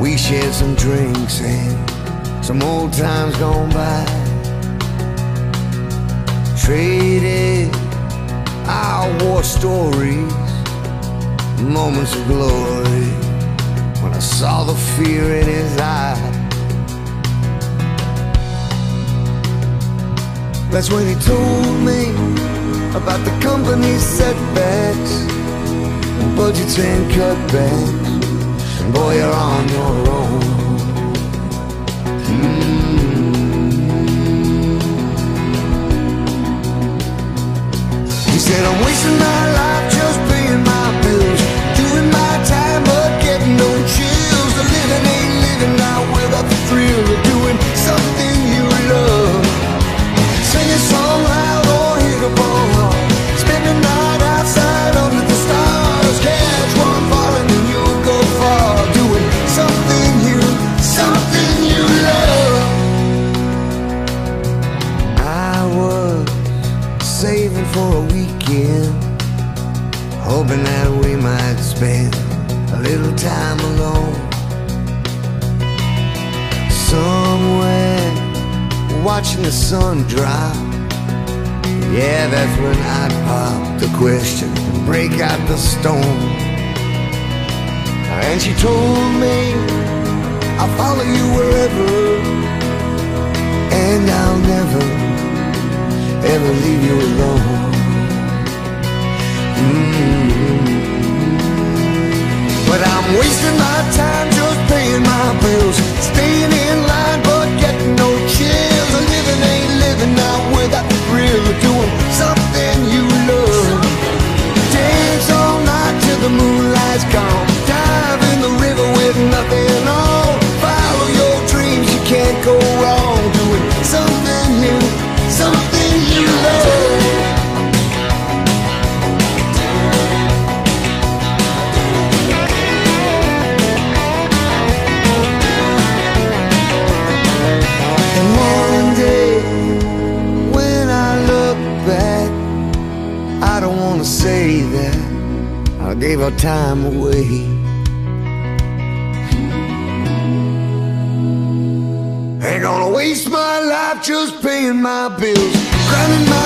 We shared some drinks and some old times gone by. Traded our war stories, moments of glory. When I saw the fear in his eye. That's when he told me about the company's setbacks, budgets and cutbacks. On your own. Mm. He said, I'm wasting my life just paying my bills, doing my time but getting no chills. The living ain't living now without the thrill for a weekend, hoping that we might spend a little time alone. Somewhere watching the sun drop. Yeah, that's when I pop the question, and break out the stone. And she told me I'll follow you wherever, and I'll never, ever leave you alone. Wasting my time that I gave our time away. Ain't gonna waste my life just paying my bills, grinding my